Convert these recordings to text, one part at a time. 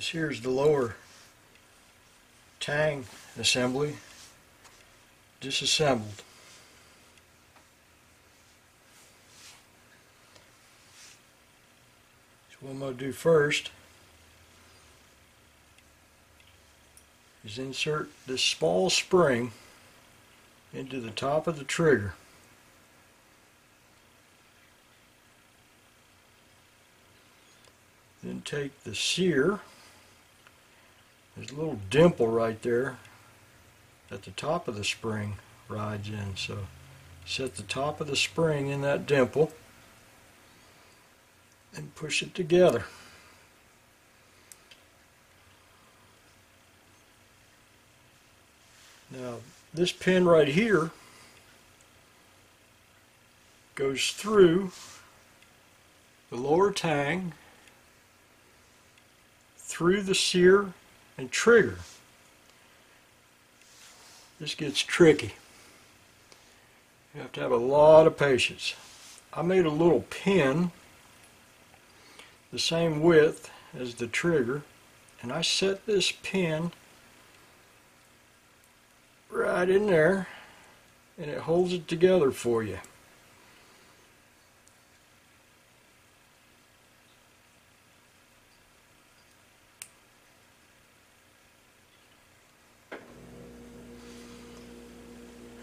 This here is the lower tang assembly disassembled. So what I'm going to do first is insert this small spring into the top of the trigger. Then take the sear, there's a little dimple right there at the top of the spring rides in. So set the top of the spring in that dimple and push it together. Now this pin right here goes through the lower tang, through the sear and trigger. This gets tricky. You have to have a lot of patience. I made a little pin the same width as the trigger and I set this pin right in there and it holds it together for you.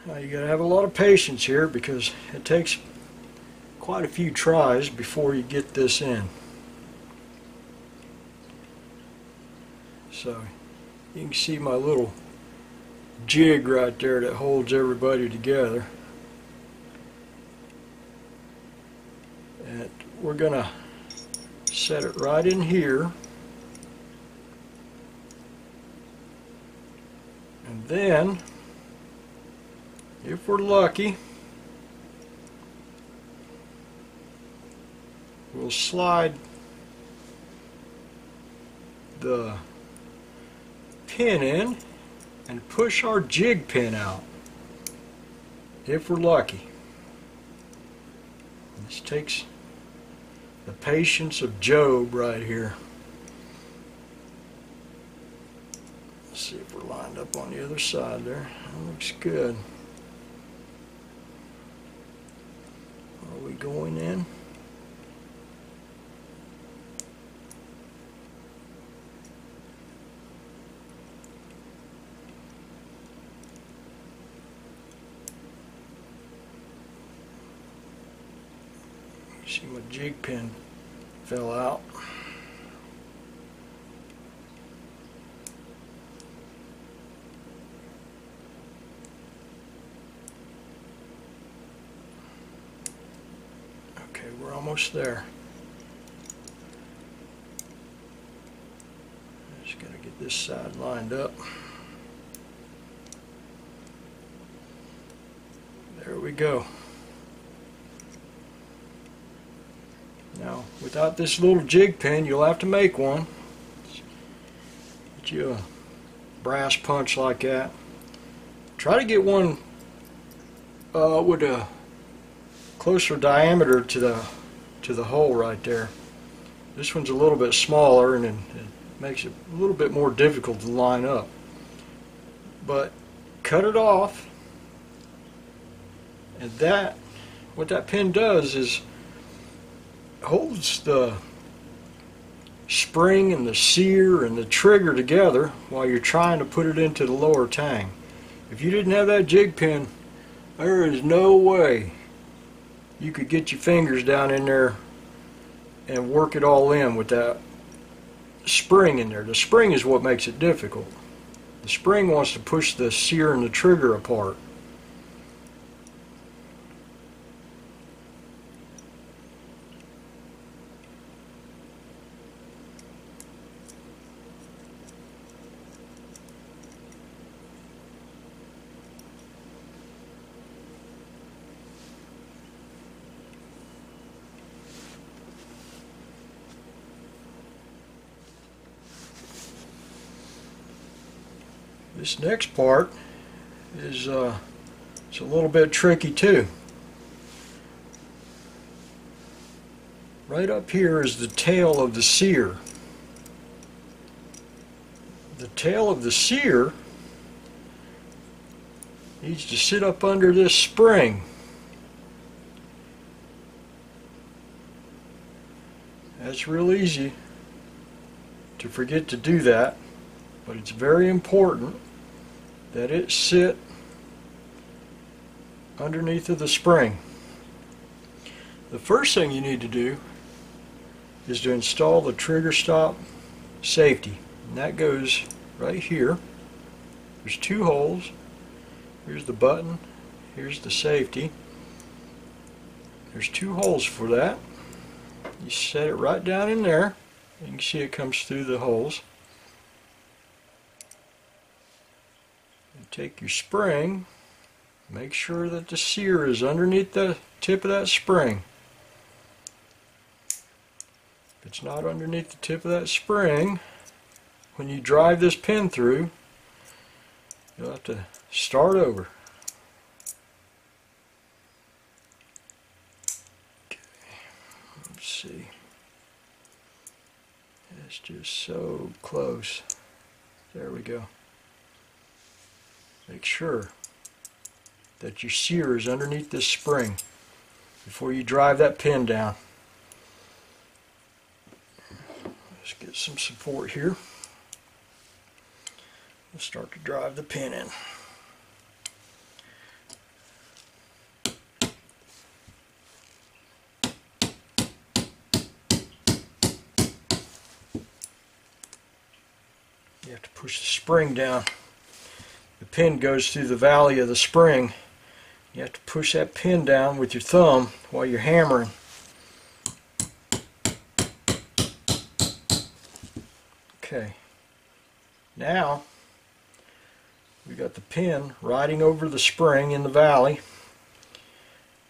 Now you got to have a lot of patience here because it takes quite a few tries before you get this in. So you can see my little jig right there that holds everybody together. And we're going to set it right in here. And then, if we're lucky, we'll slide the pin in and push our jig pin out if we're lucky. This takes the patience of Job right here. Let's see if we're lined up on the other side there. That looks good. Are we going in? See my jig pin fell out. Okay, we're almost there. Just gotta get this side lined up. There we go. Now, without this little jig pin, you'll have to make one. Get you a brass punch like that. Try to get one uh, with a closer diameter to the to the hole right there. This one's a little bit smaller and it, it makes it a little bit more difficult to line up. But cut it off, and that what that pin does is holds the spring and the sear and the trigger together while you're trying to put it into the lower tang. If you didn't have that jig pin, there is no way you could get your fingers down in there and work it all in with that spring in there. The spring is what makes it difficult. The spring wants to push the sear and the trigger apart. This next part is uh, it's a little bit tricky too. Right up here is the tail of the sear. the tail of the sear needs to sit up under this spring. That's real easy to forget to do that, but it's very important that it sit underneath of the spring. The first thing you need to do is to install the trigger stop safety. And that goes right here. There's two holes. Here's the button. Here's the safety. There's two holes for that. You set it right down in there. You can see it comes through the holes. Take your spring. Make sure that the sear is underneath the tip of that spring. If it's not underneath the tip of that spring, when you drive this pin through, you'll have to start over. Okay, let's see. It's just so close. There we go. Make sure that your sear is underneath this spring before you drive that pin down. Let's get some support here. Let's start to drive the pin in. You have to push the spring down. Pin goes through the valley of the spring. You have to push that pin down with your thumb while you're hammering. Okay. Now, we've got the pin riding over the spring in the valley.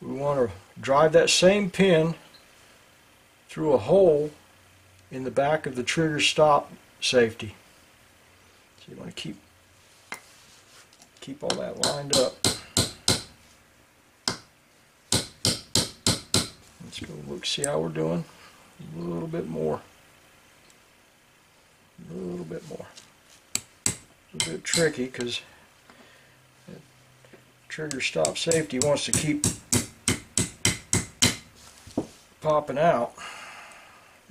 We want to drive that same pin through a hole in the back of the trigger stop safety. So you want to keep keep all that lined up. Let's go look, see how we're doing. A little bit more. A little bit more. A little bit tricky because trigger stop safety wants to keep popping out.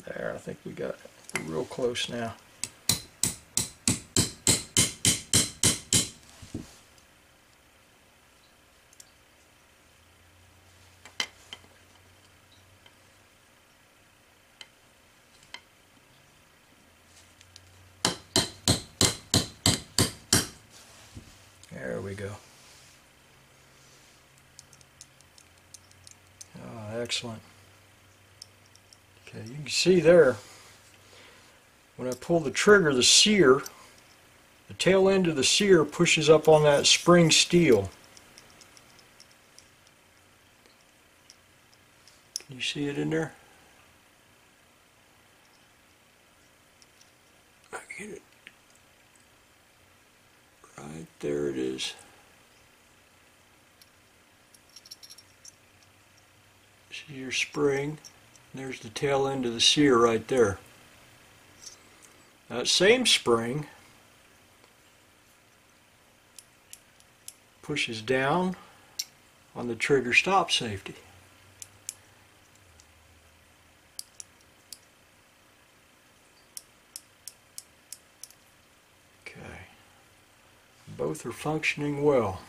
There, I think we got real close now. There we go. Oh, excellent. Okay, you can see there, when I pull the trigger, the sear, the tail end of the sear pushes up on that spring steel. Can you see it in there? I get it. Right there it is. See your spring. There's the tail end of the sear right there. That same spring pushes down on the trigger stop safety. Okay. Both are functioning well.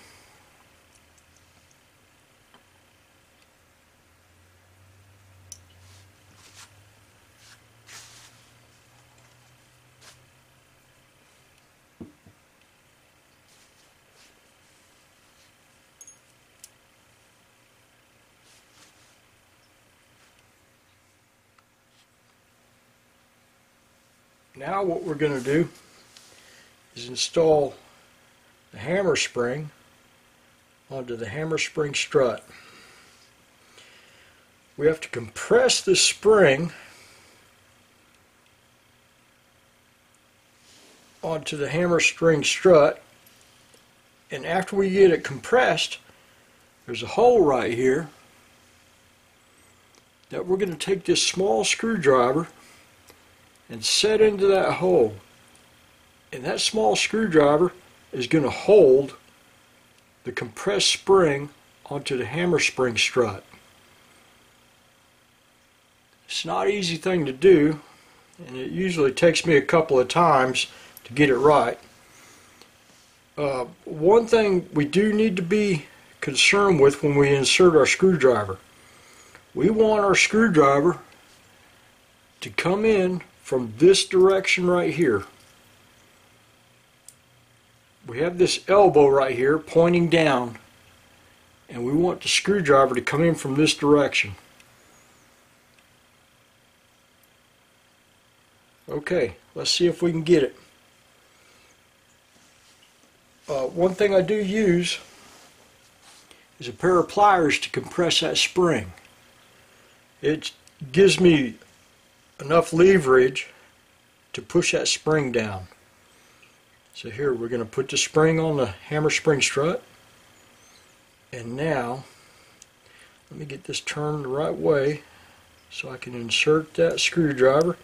Now what we're going to do is install the hammer spring. Onto the hammer spring strut. We have to compress the spring onto the hammer spring strut. And after we get it compressed there's a hole right here that we're going to take this small screwdriver and set into that hole. And that small screwdriver is going to hold the compressed spring onto the hammer spring strut. It's not an easy thing to do and it usually takes me a couple of times to get it right. Uh, one thing we do need to be concerned with when we insert our screwdriver. We want our screwdriver to come in from this direction right here. We have this elbow right here pointing down and we want the screwdriver to come in from this direction. Okay, let's see if we can get it. Uh, one thing I do use is a pair of pliers to compress that spring. It gives me enough leverage to push that spring down. So here we're going to put the spring on the hammer spring strut. And now, let me get this turned the right way so I can insert that screwdriver.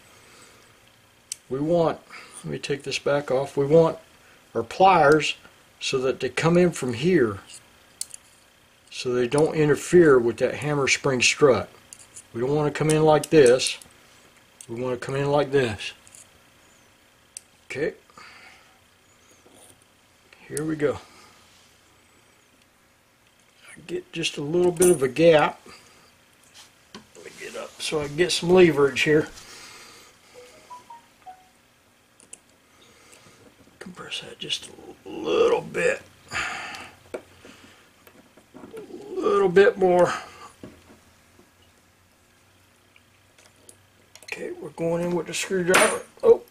We want, let me take this back off, we want our pliers so that they come in from here so they don't interfere with that hammer spring strut. We don't want to come in like this. We want to come in like this. Okay. Here we go. I get just a little bit of a gap. Let me get up so I get some leverage here. Compress that just a little bit. A little bit more. Okay, we're going in with the screwdriver. Oh,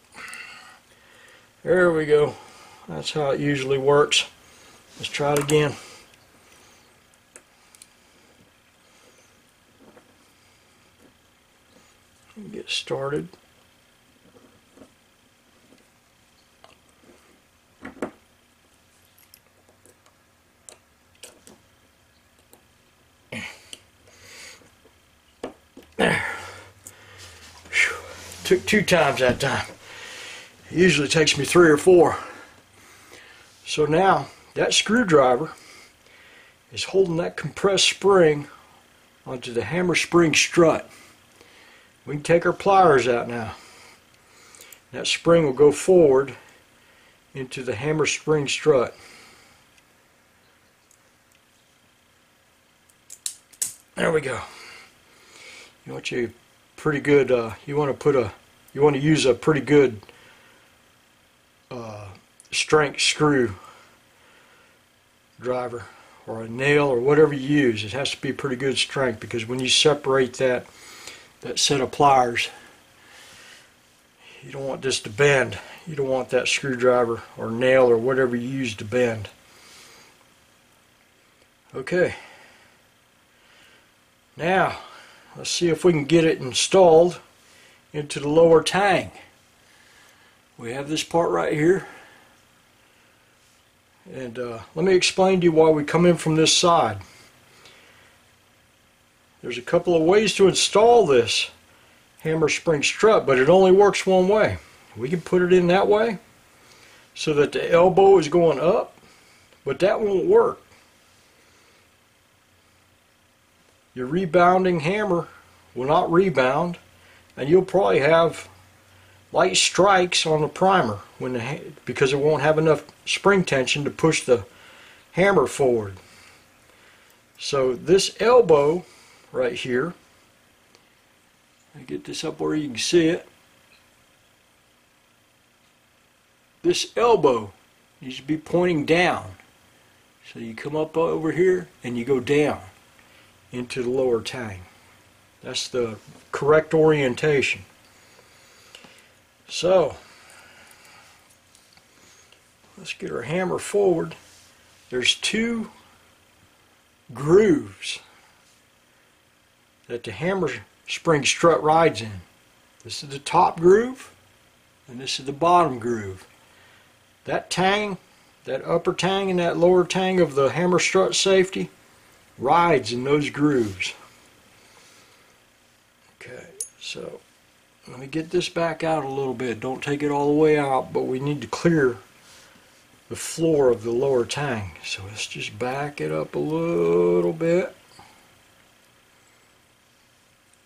there we go. That's how it usually works. Let's try it again. Get started. There. Took two times that time. It usually takes me three or four. So now that screwdriver is holding that compressed spring onto the hammer spring strut. We can take our pliers out now. That spring will go forward into the hammer spring strut. There we go. You want you pretty good, uh, you want to put a, you want to use a pretty good strength screw driver or a nail or whatever you use. It has to be pretty good strength because when you separate that that set of pliers, you don't want this to bend. You don't want that screwdriver or nail or whatever you use to bend. Okay. Now, let's see if we can get it installed into the lower tang. We have this part right here. And uh, let me explain to you why we come in from this side. There's a couple of ways to install this hammer spring strut, but it only works one way. We can put it in that way so that the elbow is going up, but that won't work. Your rebounding hammer will not rebound, and you'll probably have light strikes on the primer when the because it won't have enough spring tension to push the hammer forward. So this elbow right here, I get this up where you can see it. This elbow needs to be pointing down. So you come up over here and you go down into the lower tang. That's the correct orientation. So, let's get our hammer forward. There's two grooves that the hammer spring strut rides in. This is the top groove and this is the bottom groove. That tang, that upper tang and that lower tang of the hammer strut safety rides in those grooves. Okay, so let me get this back out a little bit. Don't take it all the way out, but we need to clear the floor of the lower tang. So let's just back it up a little bit.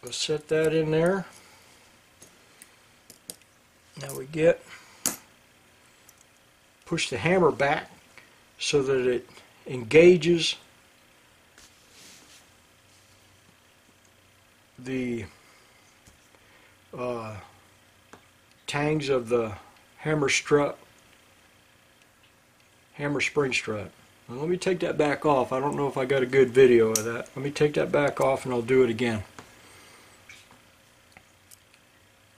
Let's set that in there. Now we get, push the hammer back so that it engages the uh, tangs of the hammer strut, hammer spring strut. Now let me take that back off. I don't know if I got a good video of that. Let me take that back off and I'll do it again.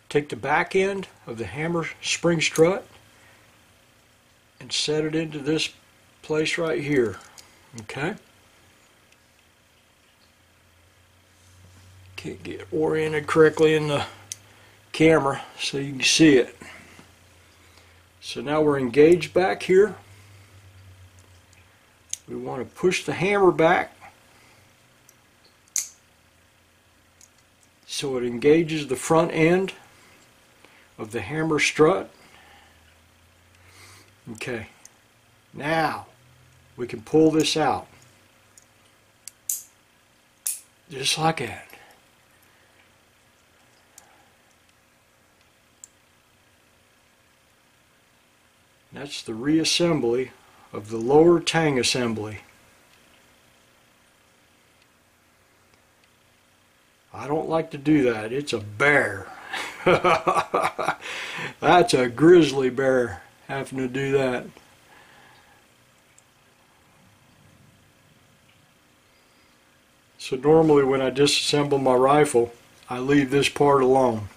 Take the back end of the hammer spring strut and set it into this place right here. Okay? Can't get oriented correctly in the camera so you can see it. So now we're engaged back here. We want to push the hammer back so it engages the front end of the hammer strut. Okay, now we can pull this out just like that. That's the reassembly of the lower tang assembly. I don't like to do that. It's a bear. That's a grizzly bear having to do that. So normally when I disassemble my rifle, I leave this part alone.